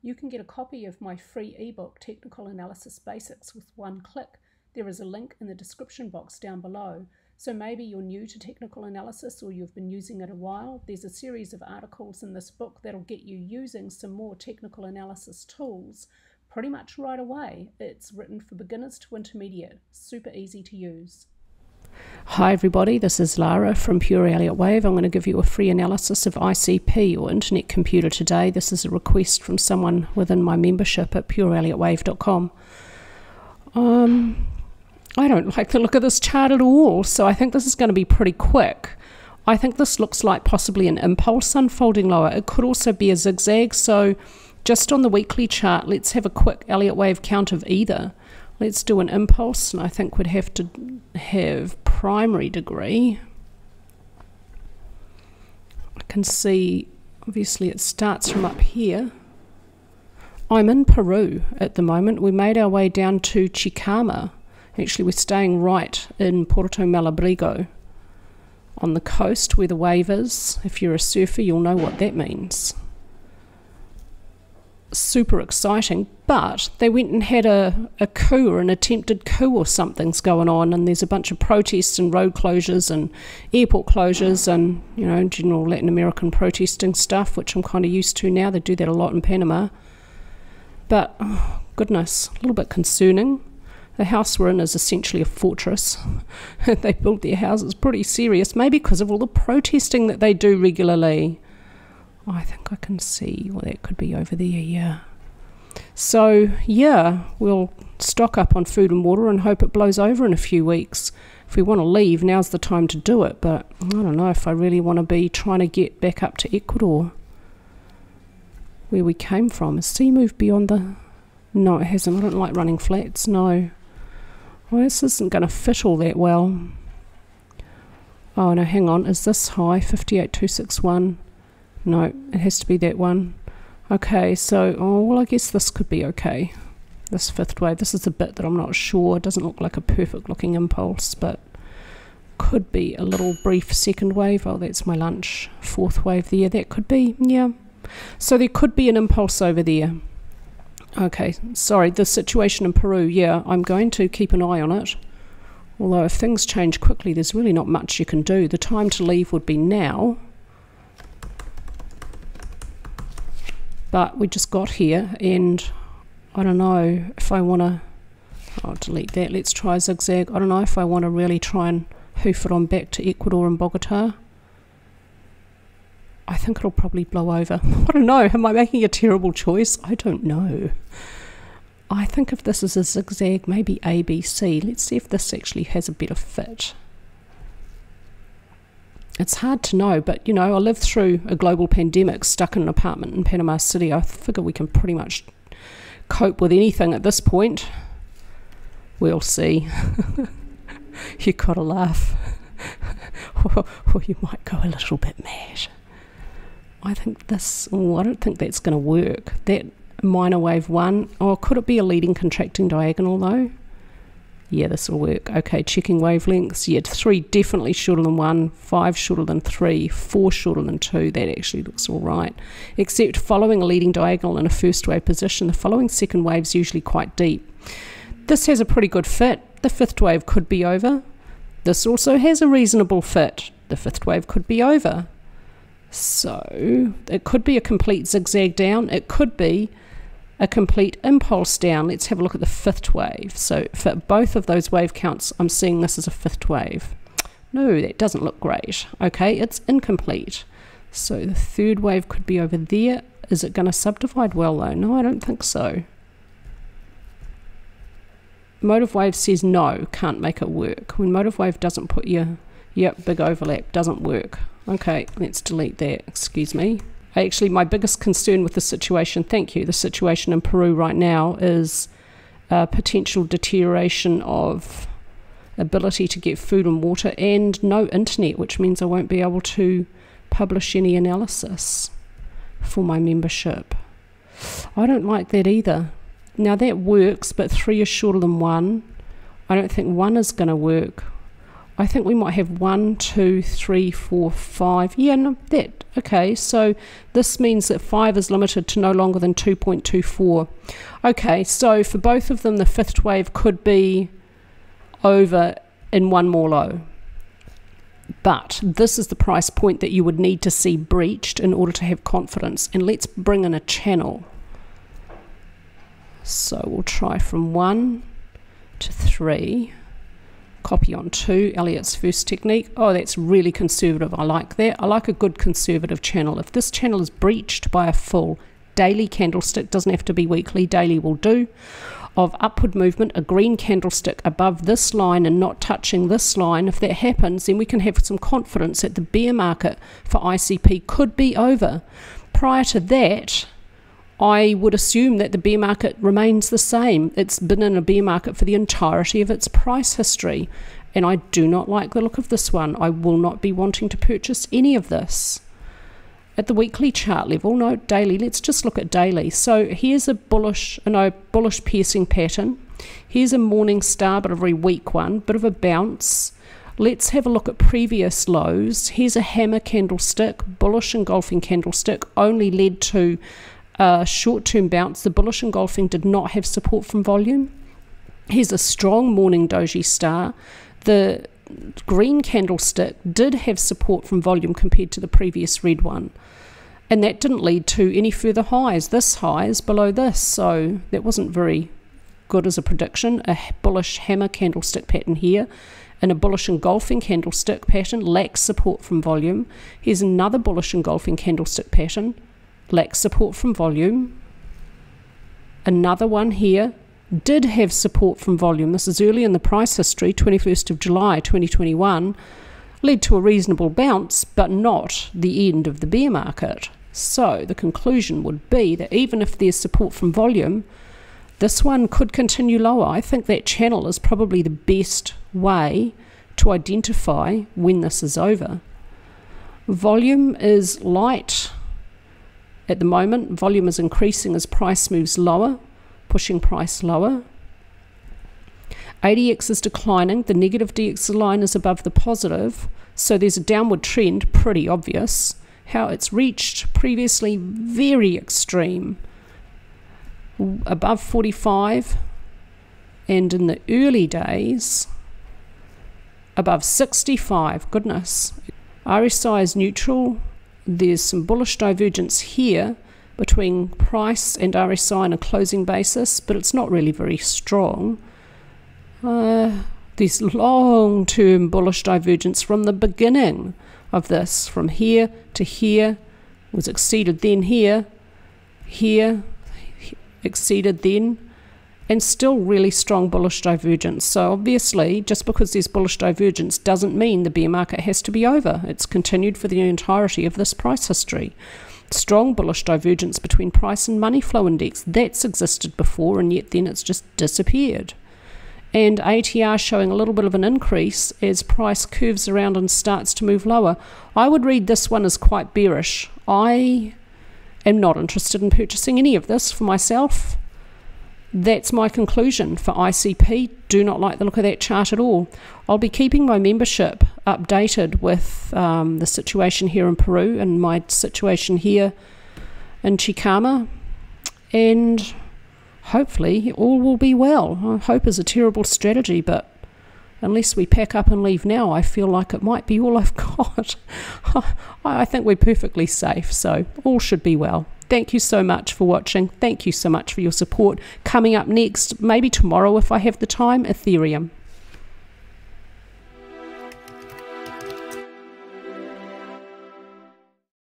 You can get a copy of my free ebook, Technical Analysis Basics, with one click. There is a link in the description box down below. So maybe you're new to technical analysis or you've been using it a while. There's a series of articles in this book that'll get you using some more technical analysis tools pretty much right away. It's written for beginners to intermediate, super easy to use. Hi everybody, this is Lara from Pure Elliott Wave. I'm going to give you a free analysis of ICP or Internet Computer today. This is a request from someone within my membership at pureelliottwave.com. Um, I don't like the look of this chart at all, so I think this is going to be pretty quick. I think this looks like possibly an impulse unfolding lower. It could also be a zigzag, so just on the weekly chart, let's have a quick Elliott wave count of either. Let's do an impulse, and I think we'd have to have primary degree. I can see, obviously, it starts from up here. I'm in Peru at the moment. We made our way down to Chicama Actually, we're staying right in Puerto Malabrigo on the coast where the wave is. If you're a surfer, you'll know what that means. Super exciting, but they went and had a, a coup or an attempted coup or something's going on, and there's a bunch of protests and road closures and airport closures and, you know, general Latin American protesting stuff, which I'm kind of used to now. They do that a lot in Panama. But, oh, goodness, a little bit concerning. The house we're in is essentially a fortress. they built their houses pretty serious, maybe because of all the protesting that they do regularly. Oh, I think I can see well, that could be over there, yeah. So, yeah, we'll stock up on food and water and hope it blows over in a few weeks. If we want to leave, now's the time to do it, but I don't know if I really want to be trying to get back up to Ecuador, where we came from. Has sea moved beyond the. No, it hasn't. I don't like running flats, no. Well, this isn't going to fit all that well. Oh, no, hang on. Is this high? 58261? No, it has to be that one. Okay, so, oh, well, I guess this could be okay. This fifth wave. This is a bit that I'm not sure. It doesn't look like a perfect looking impulse, but could be a little brief second wave. Oh, that's my lunch. Fourth wave there. That could be, yeah. So there could be an impulse over there. Okay, sorry, the situation in Peru, yeah, I'm going to keep an eye on it. Although if things change quickly, there's really not much you can do. The time to leave would be now. But we just got here and I don't know if I want to... I'll delete that. Let's try zigzag. I don't know if I want to really try and hoof it on back to Ecuador and Bogota. I think it'll probably blow over. I don't know. Am I making a terrible choice? I don't know. I think if this is a zigzag, maybe ABC. Let's see if this actually has a better fit. It's hard to know, but you know, I lived through a global pandemic stuck in an apartment in Panama City. I figure we can pretty much cope with anything at this point. We'll see. you gotta laugh. or, you might go a little bit mad. I think this, oh, I don't think that's going to work. That minor wave one, or oh, could it be a leading contracting diagonal though? Yeah, this will work. Okay, checking wavelengths. Yeah, three definitely shorter than one, five shorter than three, four shorter than two. That actually looks all right. Except following a leading diagonal in a first wave position, the following second wave is usually quite deep. This has a pretty good fit. The fifth wave could be over. This also has a reasonable fit. The fifth wave could be over. So it could be a complete zigzag down, it could be a complete impulse down. Let's have a look at the fifth wave. So for both of those wave counts, I'm seeing this as a fifth wave. No, that doesn't look great. Okay, it's incomplete. So the third wave could be over there. Is it going to subdivide well though? No, I don't think so. MotiveWave says no, can't make it work. When MotiveWave doesn't put your, yep, big overlap, doesn't work. Okay, let's delete that. Excuse me. Actually, my biggest concern with the situation, thank you, the situation in Peru right now is uh, potential deterioration of ability to get food and water and no internet, which means I won't be able to publish any analysis for my membership. I don't like that either. Now that works, but three is shorter than one. I don't think one is going to work. I think we might have one, two, three, four, five. Yeah, no, that okay. So this means that five is limited to no longer than 2.24. Okay, so for both of them, the fifth wave could be over in one more low. But this is the price point that you would need to see breached in order to have confidence. And let's bring in a channel. So we'll try from one to three copy on two, Elliott's first technique. Oh, that's really conservative. I like that. I like a good conservative channel. If this channel is breached by a full daily candlestick, doesn't have to be weekly, daily will do, of upward movement, a green candlestick above this line and not touching this line, if that happens, then we can have some confidence that the bear market for ICP could be over. Prior to that, I would assume that the bear market remains the same. It's been in a bear market for the entirety of its price history, and I do not like the look of this one. I will not be wanting to purchase any of this. At the weekly chart level, no daily, let's just look at daily. So here's a bullish, no, bullish piercing pattern. Here's a morning star, but a very weak one, bit of a bounce. Let's have a look at previous lows. Here's a hammer candlestick, bullish engulfing candlestick, only led to a short term bounce, the bullish engulfing did not have support from volume. Here's a strong morning doji star. The green candlestick did have support from volume compared to the previous red one. And that didn't lead to any further highs. This high is below this, so that wasn't very good as a prediction. A bullish hammer candlestick pattern here and a bullish engulfing candlestick pattern lacks support from volume. Here's another bullish engulfing candlestick pattern lacks support from volume. Another one here did have support from volume. This is early in the price history, 21st of July 2021, led to a reasonable bounce, but not the end of the bear market. So the conclusion would be that even if there's support from volume, this one could continue lower. I think that channel is probably the best way to identify when this is over. Volume is light at the moment, volume is increasing as price moves lower, pushing price lower. ADX is declining, the negative DX line is above the positive, so there's a downward trend, pretty obvious. How it's reached previously very extreme, above 45, and in the early days, above 65. Goodness. RSI is neutral, there's some bullish divergence here between price and RSI on a closing basis, but it's not really very strong. Uh, there's long term bullish divergence from the beginning of this, from here to here, was exceeded then here, here, exceeded then, and still really strong bullish divergence. So, obviously, just because there's bullish divergence doesn't mean the bear market has to be over. It's continued for the entirety of this price history. Strong bullish divergence between price and money flow index, that's existed before, and yet then it's just disappeared. And ATR showing a little bit of an increase as price curves around and starts to move lower. I would read this one as quite bearish. I am not interested in purchasing any of this for myself that's my conclusion for ICP. Do not like the look of that chart at all. I'll be keeping my membership updated with um, the situation here in Peru and my situation here in Chicama, and hopefully all will be well. I hope is a terrible strategy, but unless we pack up and leave now, I feel like it might be all I've got. I think we're perfectly safe, so all should be well. Thank you so much for watching. Thank you so much for your support. Coming up next, maybe tomorrow if I have the time, Ethereum.